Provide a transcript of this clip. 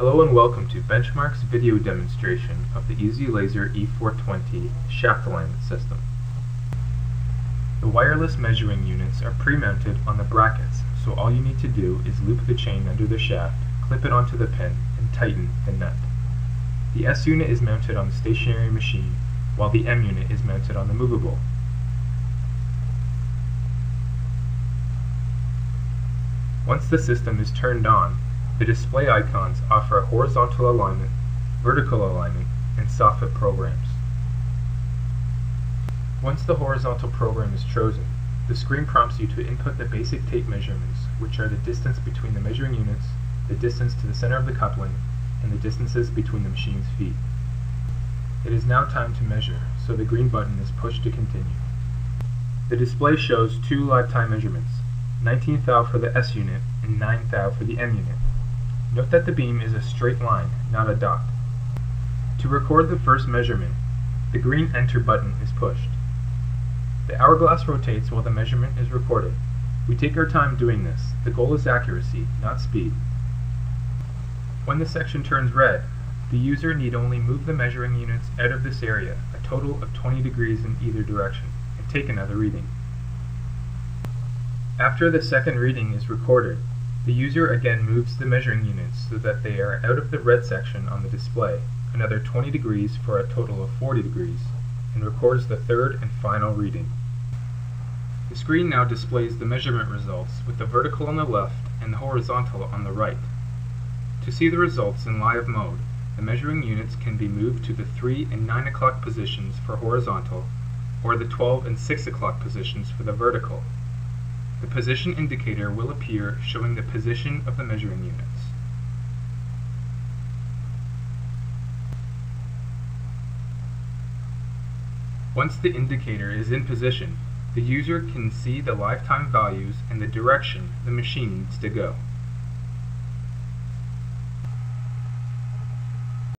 Hello and welcome to Benchmark's video demonstration of the Easy Laser E420 shaft alignment system. The wireless measuring units are pre-mounted on the brackets, so all you need to do is loop the chain under the shaft, clip it onto the pin, and tighten the nut. The S unit is mounted on the stationary machine, while the M unit is mounted on the movable. Once the system is turned on, the display icons offer a horizontal alignment, vertical alignment, and soft foot programs. Once the horizontal program is chosen, the screen prompts you to input the basic tape measurements, which are the distance between the measuring units, the distance to the center of the coupling, and the distances between the machine's feet. It is now time to measure, so the green button is pushed to continue. The display shows two live time measurements, 19 thou for the S unit and 9 thou for the M unit. Note that the beam is a straight line, not a dot. To record the first measurement, the green Enter button is pushed. The hourglass rotates while the measurement is recorded. We take our time doing this. The goal is accuracy, not speed. When the section turns red, the user need only move the measuring units out of this area, a total of 20 degrees in either direction, and take another reading. After the second reading is recorded, the user again moves the measuring units so that they are out of the red section on the display, another 20 degrees for a total of 40 degrees, and records the third and final reading. The screen now displays the measurement results with the vertical on the left and the horizontal on the right. To see the results in live mode, the measuring units can be moved to the 3 and 9 o'clock positions for horizontal, or the 12 and 6 o'clock positions for the vertical. The position indicator will appear showing the position of the measuring units. Once the indicator is in position, the user can see the lifetime values and the direction the machine needs to go.